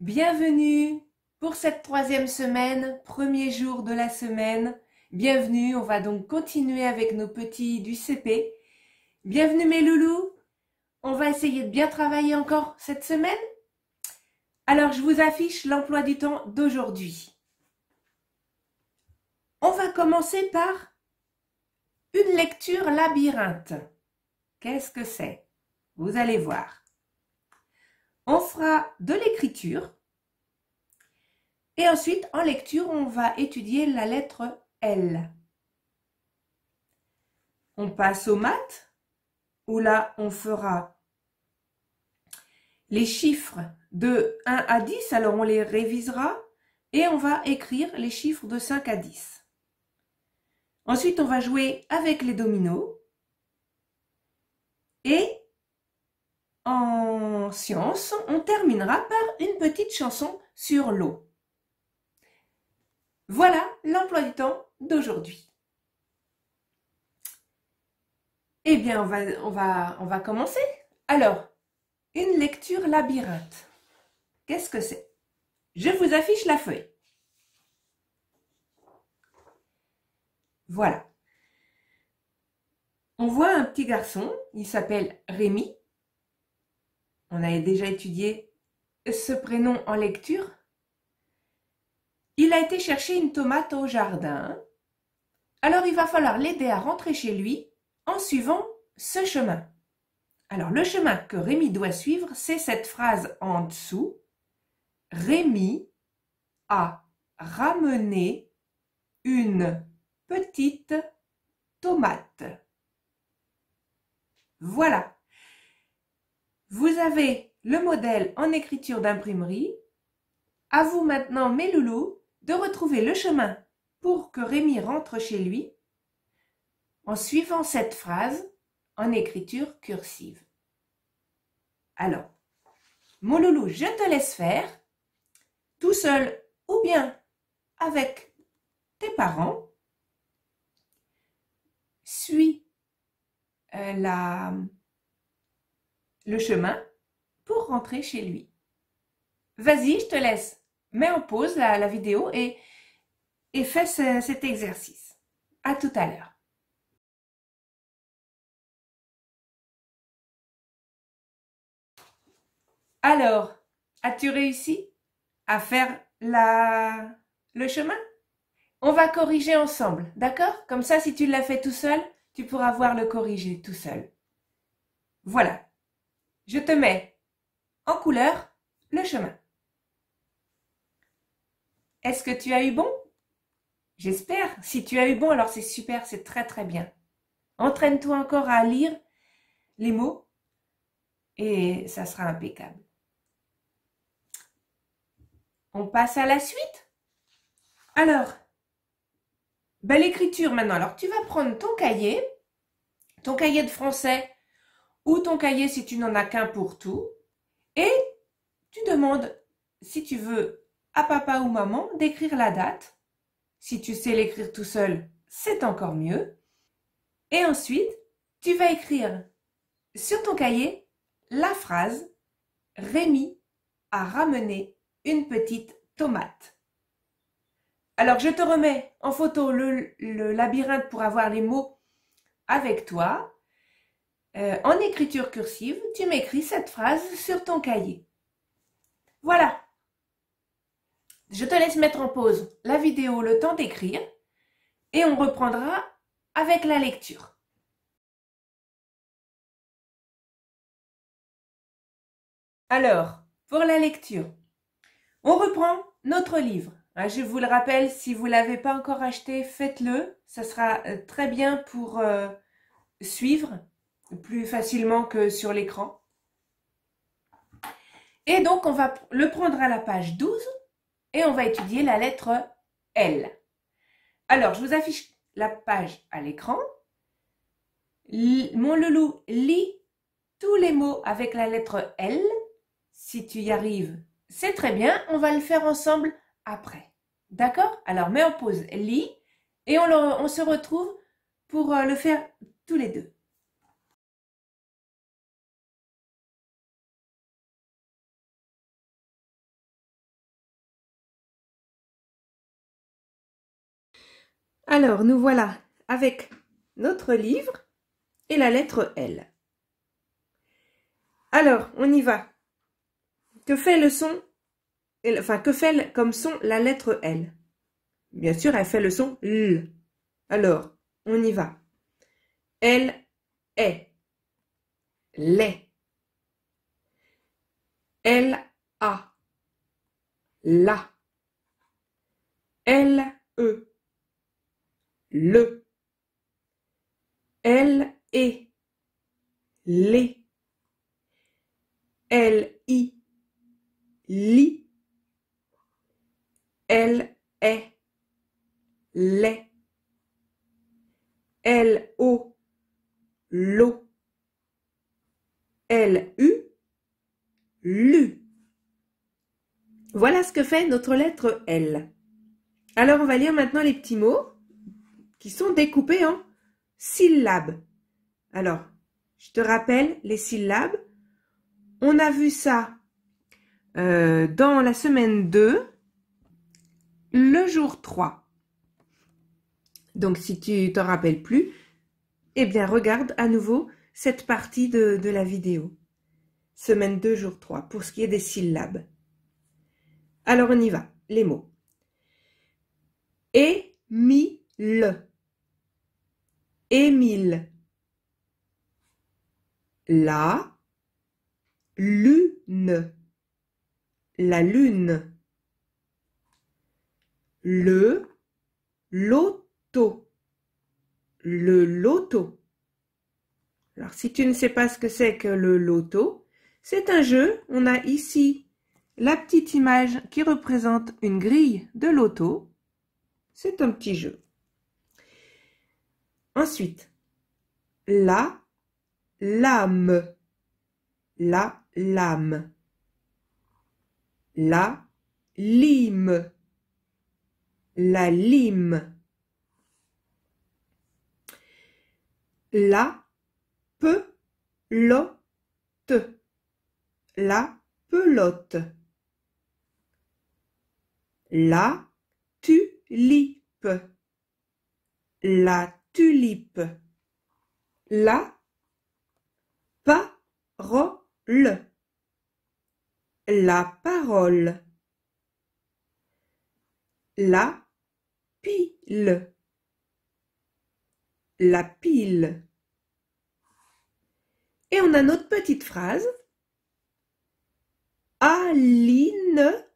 bienvenue pour cette troisième semaine, premier jour de la semaine. Bienvenue, on va donc continuer avec nos petits du CP. Bienvenue mes loulous, on va essayer de bien travailler encore cette semaine. Alors je vous affiche l'emploi du temps d'aujourd'hui. On va commencer par une lecture labyrinthe. Qu'est-ce que c'est? Vous allez voir. On fera de l'écriture. Et ensuite, en lecture, on va étudier la lettre L. On passe aux maths, où là, on fera les chiffres de 1 à 10, alors on les révisera, et on va écrire les chiffres de 5 à 10. Ensuite, on va jouer avec les dominos, et en sciences, on terminera par une petite chanson sur l'eau. Voilà l'emploi du temps d'aujourd'hui. Eh bien, on va, on, va, on va commencer. Alors, une lecture labyrinthe. Qu'est-ce que c'est? Je vous affiche la feuille. Voilà. On voit un petit garçon, il s'appelle Rémi. On avait déjà étudié ce prénom en lecture. Il a été chercher une tomate au jardin. Alors il va falloir l'aider à rentrer chez lui en suivant ce chemin. Alors le chemin que Rémi doit suivre, c'est cette phrase en dessous. Rémi a ramené une petite tomate. Voilà. Vous avez le modèle en écriture d'imprimerie. À vous maintenant, mes loulous, de retrouver le chemin pour que Rémi rentre chez lui en suivant cette phrase en écriture cursive. Alors, mon loulou, je te laisse faire, tout seul ou bien avec tes parents. Suis euh, la, le chemin pour rentrer chez lui. Vas-y, je te laisse. Mets en pause la, vidéo et, et fais cet exercice. À tout à l'heure. Alors, as-tu réussi à faire la... le chemin? On va corriger ensemble, d'accord? Comme ça, si tu l'as fait tout seul, tu pourras voir le corriger tout seul. Voilà. Je te mets en couleur le chemin. Est-ce que tu as eu bon? J'espère. Si tu as eu bon, alors c'est super, c'est très très bien. Entraîne-toi encore à lire les mots et ça sera impeccable. On passe à la suite? Alors, belle écriture maintenant. Alors, tu vas prendre ton cahier, ton cahier de français ou ton cahier si tu n'en as qu'un pour tout. Et tu demandes, si tu veux, à papa ou maman d'écrire la date. Si tu sais l'écrire tout seul, c'est encore mieux. Et ensuite, tu vas écrire sur ton cahier la phrase Rémi a ramené une petite tomate. Alors, je te remets en photo le, labyrinthe pour avoir les mots avec toi. Euh, en écriture cursive, tu m'écris cette phrase sur ton cahier. Voilà. Je te laisse mettre en pause la vidéo le temps d'écrire et on reprendra avec la lecture. Alors, pour la lecture, on reprend notre livre. Ah, je vous le rappelle, si vous ne l'avez pas encore acheté, faites-le. Ça sera euh, très bien pour euh, suivre plus facilement que sur l'écran. Et donc, on va le prendre à la page 12 et on va étudier la lettre L. Alors, je vous affiche la page à l'écran. Mon loulou lit tous les mots avec la lettre L. Si tu y arrives, c'est très bien. On va le faire ensemble après. D'accord? Alors, mets en pause, lis et on, on se retrouve pour euh, le faire tous les deux. Alors, nous voilà avec notre livre et la lettre L. Alors, on y va. Que fait le son, enfin, que fait comme son la lettre L? Bien sûr, elle fait le son L. Alors, on y va. Elle est. Les. Elle a. La. Elle, e. Le. Elle est. Les. Elle, i. Li. Elle est. Les. L-O, l'eau. L-U, lu. Voilà ce que fait notre lettre L. Alors on va lire maintenant les petits mots qui sont découpés en syllabes. Alors, je te rappelle les syllabes. On a vu ça euh, dans la semaine 2, le jour 3. Donc si tu t'en rappelles plus, eh bien regarde à nouveau cette partie de, de la vidéo. Semaine 2, jour 3, pour ce qui est des syllabes. Alors on y va, les mots. Émile. Émile. La lune. La lune. Le l'autre le loto. Alors, si tu ne sais pas ce que c'est que le loto, c'est un jeu. On a ici la petite image qui représente une grille de loto. C'est un petit jeu. Ensuite, la lame. La lame. La lime. La lime. la pelote, la pelote, la tulipe, la tulipe, la parole, la parole, la pile, la pile. Et on a notre petite phrase. Aline,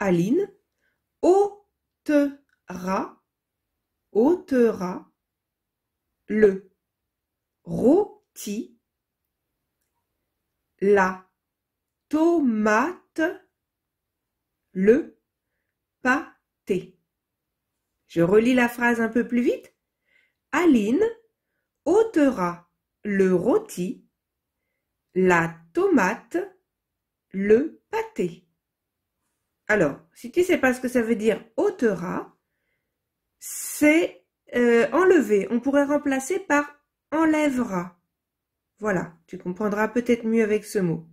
Aline, ôtera, ôtera le rôti, la tomate, le pâté. Je relis la phrase un peu plus vite. Aline ôtera le rôti, la tomate, le pâté. Alors, si tu ne sais pas ce que ça veut dire ôtera, c'est euh, enlever. On pourrait remplacer par enlèvera. Voilà, tu comprendras peut-être mieux avec ce mot.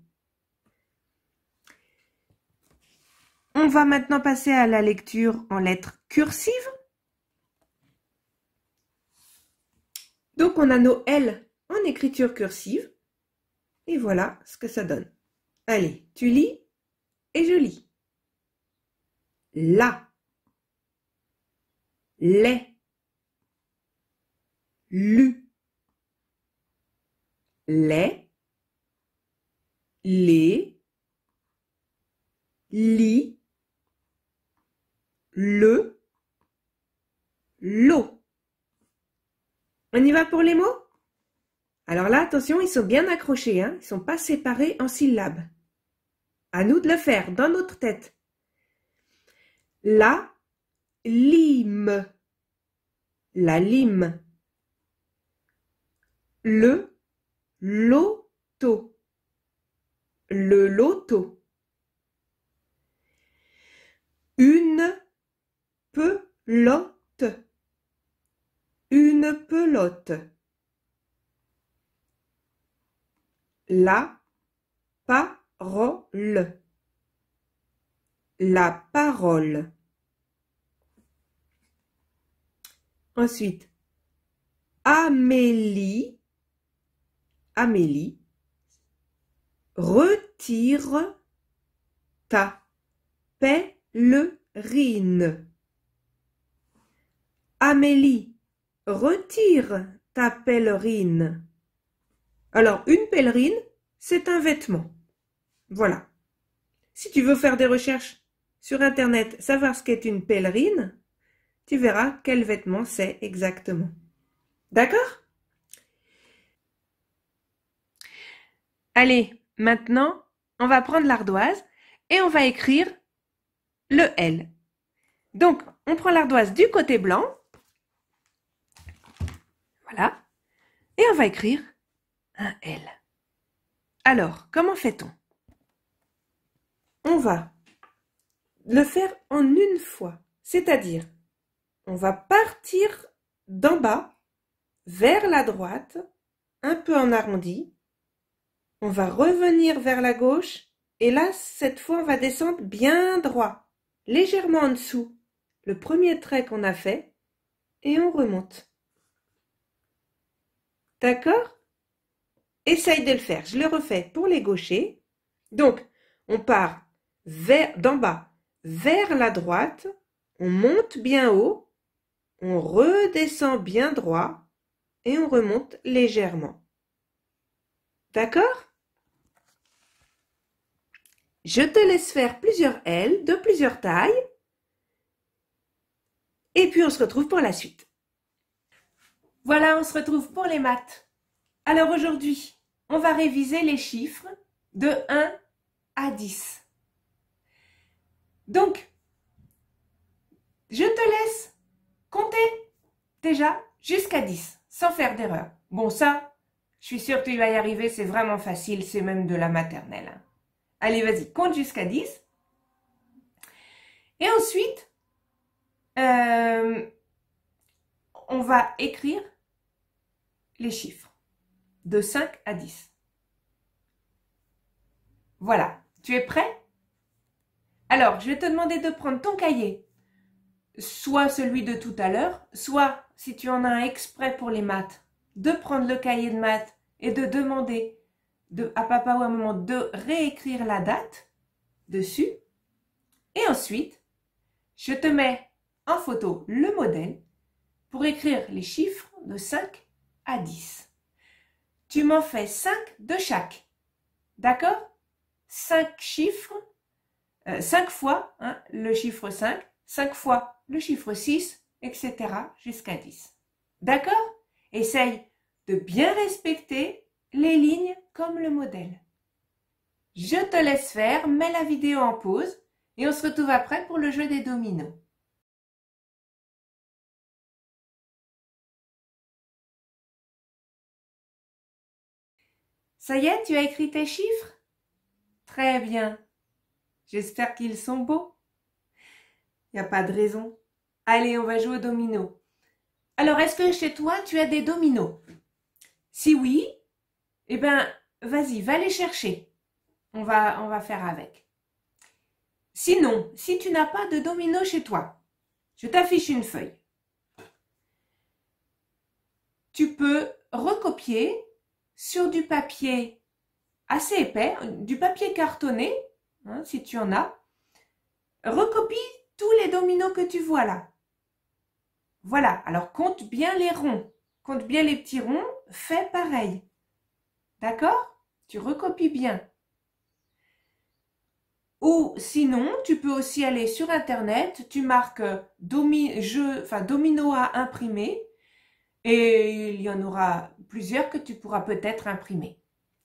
On va maintenant passer à la lecture en lettres cursives. Donc on a nos L en écriture cursive. Et voilà ce que ça donne. Allez, tu lis et je lis. La. Les. Lu. Les. Les. Li. Le. L'eau. On y va pour les mots? Alors là, attention, ils sont bien accrochés, hein ils ne sont pas séparés en syllabes. À nous de le faire dans notre tête. La lime. La lime. Le loto. Le loto. Une pelote une pelote. La parole. La parole. Ensuite, Amélie, Amélie, retire ta pèlerine. Amélie, retire ta pèlerine. Alors, une pèlerine, c'est un vêtement. Voilà. Si tu veux faire des recherches sur Internet, savoir ce qu'est une pèlerine, tu verras quel vêtement c'est exactement. D'accord? Allez, maintenant, on va prendre l'ardoise et on va écrire le L. Donc, on prend l'ardoise du côté blanc. Voilà. Et on va écrire un L. Alors, comment fait-on? On va le faire en une fois, c'est-à-dire, on va partir d'en bas vers la droite, un peu en arrondi, on va revenir vers la gauche, et là, cette fois, on va descendre bien droit, légèrement en dessous, le premier trait qu'on a fait, et on remonte. D'accord? Essaye de le faire. Je le refais pour les gauchers. Donc, on part d'en bas vers la droite, on monte bien haut, on redescend bien droit et on remonte légèrement. D'accord? Je te laisse faire plusieurs L de plusieurs tailles et puis on se retrouve pour la suite. Voilà, on se retrouve pour les maths. Alors aujourd'hui, on va réviser les chiffres de 1 à 10. Donc, je te laisse compter déjà jusqu'à 10, sans faire d'erreur. Bon, ça, je suis sûre que tu vas y arriver, c'est vraiment facile, c'est même de la maternelle. Allez, vas-y, compte jusqu'à 10. Et ensuite, euh, on va écrire les chiffres de 5 à 10. Voilà, tu es prêt? Alors, je vais te demander de prendre ton cahier, soit celui de tout à l'heure, soit, si tu en as un exprès pour les maths, de prendre le cahier de maths et de demander de, à papa ou à maman de réécrire la date dessus. Et ensuite, je te mets en photo le modèle pour écrire les chiffres de 5 à 10. Tu m'en fais 5 de chaque. D'accord? 5 chiffres 5 euh, fois hein, le chiffre 5, 5 fois le chiffre 6, etc. jusqu'à 10. D'accord? Essaye de bien respecter les lignes comme le modèle. Je te laisse faire, mets la vidéo en pause et on se retrouve après pour le jeu des dominos. Ça y est, tu as écrit tes chiffres? Très bien. J'espère qu'ils sont beaux. Il n'y a pas de raison. Allez, on va jouer au domino. Alors, est-ce que chez toi, tu as des dominos? Si oui, eh bien, vas-y, va les chercher. On va, on va faire avec. Sinon, si tu n'as pas de domino chez toi, je t'affiche une feuille. Tu peux recopier sur du papier assez épais, du papier cartonné, Hein, si tu en as. Recopie tous les dominos que tu vois là. Voilà, alors compte bien les ronds. Compte bien les petits ronds, fais pareil. D'accord? Tu recopies bien. Ou sinon, tu peux aussi aller sur Internet, tu marques domino à imprimer et il y en aura plusieurs que tu pourras peut-être imprimer.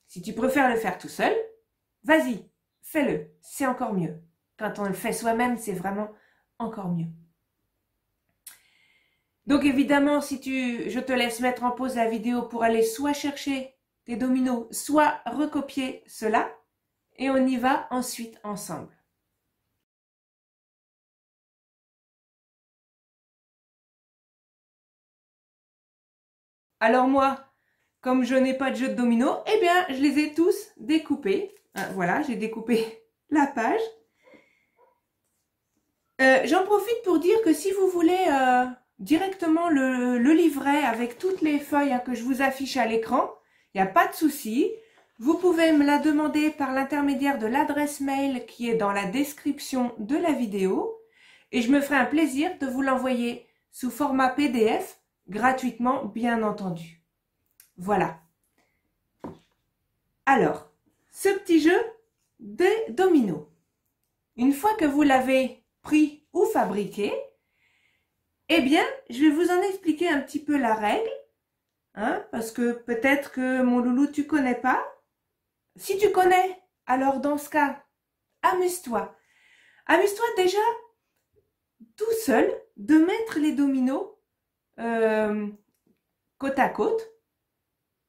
Si tu préfères le faire tout seul, vas-y, fais-le, c'est encore mieux. Quand on le fait soi-même, c'est vraiment encore mieux. Donc évidemment, si tu, je te laisse mettre en pause la vidéo pour aller soit chercher tes dominos, soit recopier cela, et on y va ensuite ensemble. Alors moi, comme je n'ai pas de jeu de dominos, eh bien, je les ai tous découpés. Euh, voilà, j'ai découpé la page. Euh, j'en profite pour dire que si vous voulez euh, directement le, livret avec toutes les feuilles hein, que je vous affiche à l'écran. Il n'y a pas de souci. Vous pouvez me la demander par l'intermédiaire de l'adresse mail qui est dans la description de la vidéo. Et je me ferai un plaisir de vous l'envoyer sous format PDF, gratuitement bien entendu. Voilà. Alors, ce petit jeu des dominos. Une fois que vous l'avez pris ou fabriqué, eh bien, je vais vous en expliquer un petit peu la règle, hein, parce que peut-être que mon loulou, tu connais pas. Si tu connais, alors dans ce cas, amuse-toi. Amuse-toi déjà tout seul de mettre les dominos euh, côte à côte.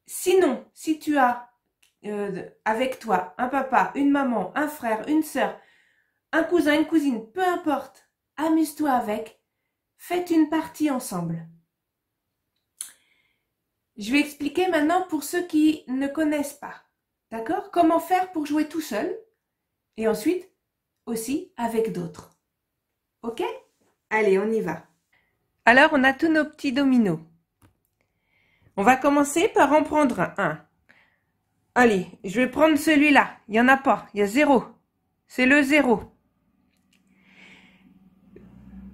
Sinon, si tu as euh, avec toi un papa, une maman, un frère, une sœur, un cousin, une cousine, peu importe, amuse-toi avec, faites une partie ensemble. Je vais expliquer maintenant pour ceux qui ne connaissent pas. D'accord? Comment faire pour jouer tout seul et ensuite aussi avec d'autres. Ok? Allez, on y va. Alors, on a tous nos petits dominos. On va commencer par en prendre un. Allez, je vais prendre celui-là. Il n'y en a pas. Il y a zéro. C'est le zéro.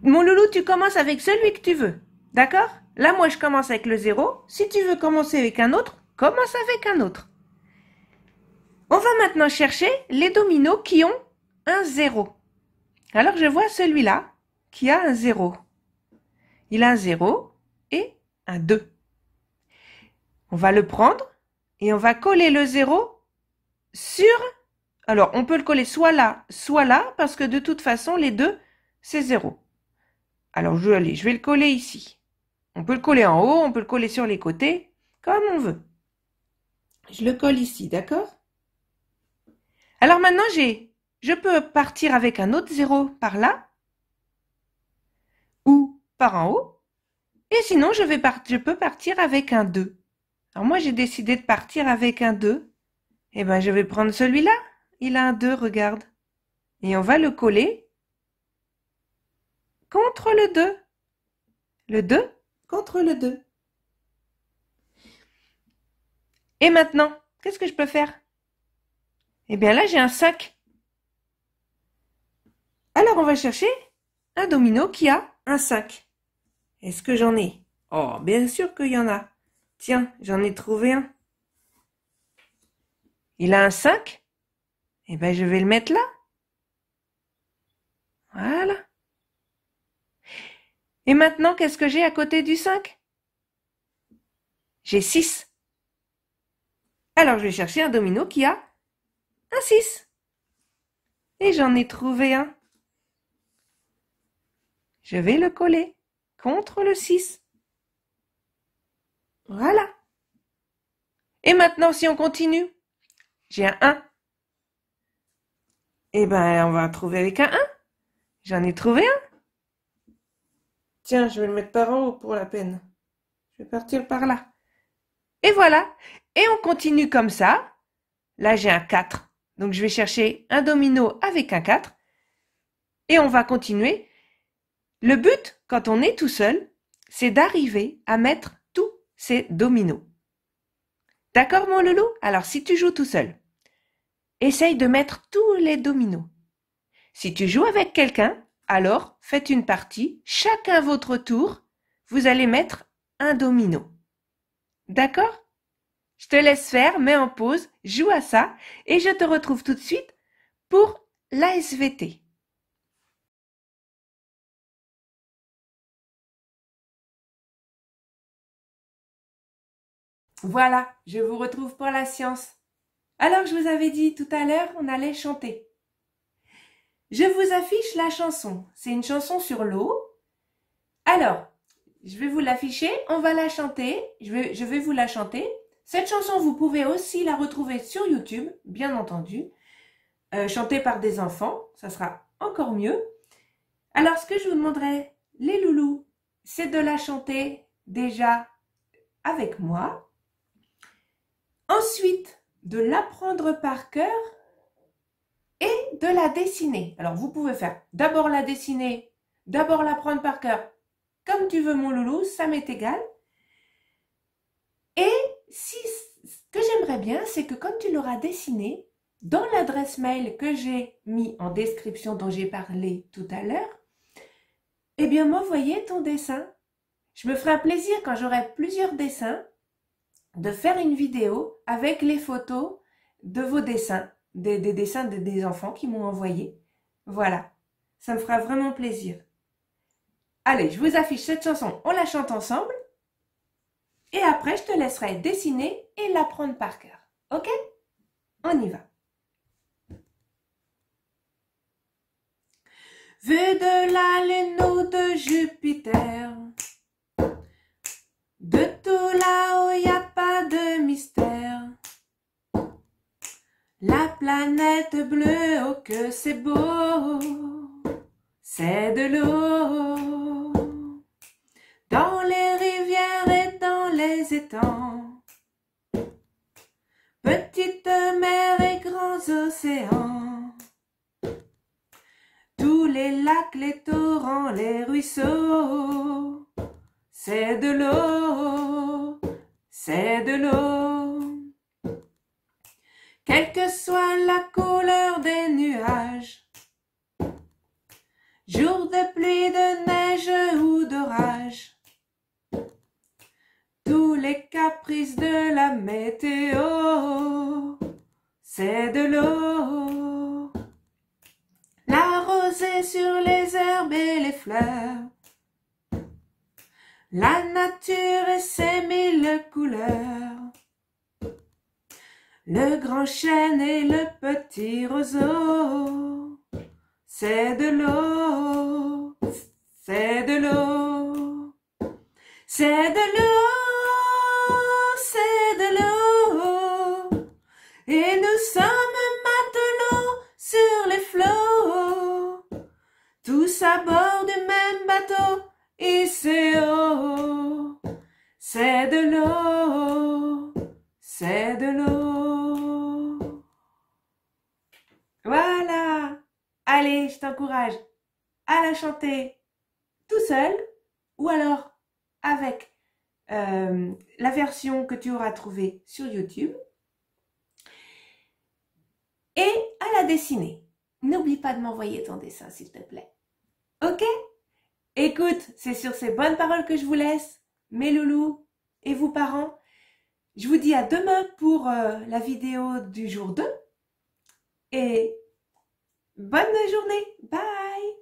Mon loulou, tu commences avec celui que tu veux. D'accord? Là, moi, je commence avec le zéro. Si tu veux commencer avec un autre, commence avec un autre. On va maintenant chercher les dominos qui ont un zéro. Alors, je vois celui-là qui a un zéro. Il a un zéro et un 2. On va le prendre et on va coller le zéro sur... Alors, on peut le coller soit là, soit là, parce que de toute façon, les deux, c'est zéro. Alors, je je vais le coller ici. On peut le coller en haut, on peut le coller sur les côtés, comme on veut. Je le colle ici, d'accord? Alors maintenant, j'ai, je peux partir avec un autre zéro par là, ou par en haut, et sinon, je peux partir avec un 2. Alors moi, j'ai décidé de partir avec un 2. Eh ben, je vais prendre celui-là. Il a un 2, regarde. Et on va le coller contre le 2. Le 2 contre le 2. Et maintenant, qu'est-ce que je peux faire? Eh bien là, j'ai un 5. Alors on va chercher un domino qui a un 5. Est-ce que j'en ai? Oh, bien sûr qu'il y en a. Tiens, j'en ai trouvé un. Il a un 5 Eh bien, je vais le mettre là. Voilà. Et maintenant, qu'est-ce que j'ai à côté du 5 J'ai 6. Alors, je vais chercher un domino qui a un 6. Et j'en ai trouvé un. Je vais le coller contre le 6. Voilà. Et maintenant, si on continue, j'ai un 1. Eh ben, on va trouver avec un 1. J'en ai trouvé un. Tiens, je vais le mettre par en haut pour la peine. Je vais partir par là. Et voilà. Et on continue comme ça. Là, j'ai un 4. Donc, je vais chercher un domino avec un 4. Et on va continuer. Le but, quand on est tout seul, c'est d'arriver à mettre c'est domino. D'accord mon loulou? Alors si tu joues tout seul, essaye de mettre tous les dominos. Si tu joues avec quelqu'un, alors faites une partie, chacun votre tour, vous allez mettre un domino. D'accord? Je te laisse faire, mets en pause, joue à ça et je te retrouve tout de suite pour l'ASVT. Voilà, je vous retrouve pour la science. Alors, je vous avais dit tout à l'heure, on allait chanter. Je vous affiche la chanson. C'est une chanson sur l'eau. Alors, je vais vous l'afficher, on va la chanter. Je vais, je vais vous la chanter. Cette chanson, vous pouvez aussi la retrouver sur YouTube, bien entendu. Euh, chantée par des enfants, ça sera encore mieux. Alors, ce que je vous demanderai, les loulous, c'est de la chanter déjà avec moi. Ensuite, de l'apprendre par cœur et de la dessiner. Alors, vous pouvez faire d'abord la dessiner, d'abord l'apprendre par cœur, comme tu veux mon loulou, ça m'est égal. Et si ce que j'aimerais bien, c'est que quand tu l'auras dessiné, dans l'adresse mail que j'ai mis en description dont j'ai parlé tout à l'heure, eh bien m'envoyer ton dessin. Je me ferai un plaisir quand j'aurai plusieurs dessins de faire une vidéo avec les photos de vos dessins, des, dessins des enfants qui m'ont envoyé. Voilà, ça me fera vraiment plaisir. Allez, je vous affiche cette chanson, on la chante ensemble. Et après, je te laisserai dessiner et l'apprendre par cœur. Ok? On y va. Vu de la Lune ou de Jupiter, de tout là-haut, y a pas de mystère. La planète bleue, oh que c'est beau, c'est de l'eau. Dans les rivières et dans les étangs, petite mer et grands océans. Tous les lacs, les torrents, les ruisseaux, c'est de l'eau, c'est de l'eau. Quelle que soit la couleur des nuages, jour de pluie, de neige ou d'orage, tous les caprices de la météo, c'est de l'eau. La rosée sur les herbes et les fleurs, la nature et ses mille couleurs. Le grand chêne et le petit roseau, c'est de l'eau, c'est de l'eau, c'est de l'eau, c'est de l'eau. Et nous sommes matelots sur les flots, tous à bord du même bateau et c'est eau, c'est de l'eau, c'est de l'eau. Voilà. Allez, je t'encourage à la chanter tout seul ou alors avec euh, la version que tu auras trouvée sur YouTube et à la dessiner. N'oublie pas de m'envoyer ton dessin, s'il te plaît. Ok? Écoute, c'est sur ces bonnes paroles que je vous laisse, mes loulous et vous parents. Je vous dis à demain pour euh, la vidéo du jour 2 et Bonne journée. Bye.